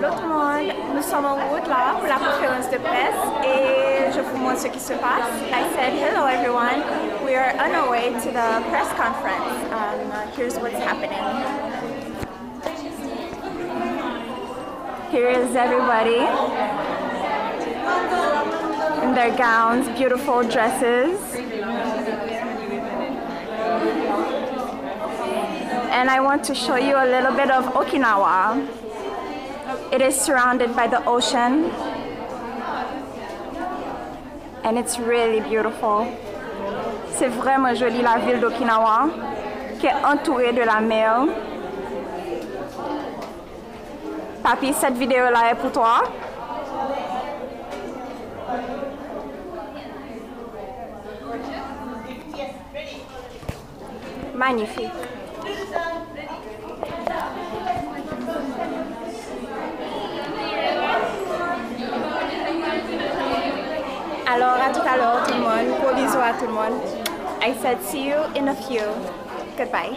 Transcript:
Monde, nous sommes en route là pour la conférence de presse et je vous montre ce qui se passe. I said hello everyone, we are on our way to the press conference. Um, here's what's happening. Here is everybody in their gowns, beautiful dresses. And I want to show you a little bit of Okinawa. It is surrounded by the ocean and it's really beautiful. C'est vraiment joli la ville d'Okinawa qui est entourée de la mer. Papi, cette vidéo-là est pour toi. Magnifique. Alors, à tout à l'heure, tout le monde. Gros bisous à tout le monde. I said see you in a few. Goodbye.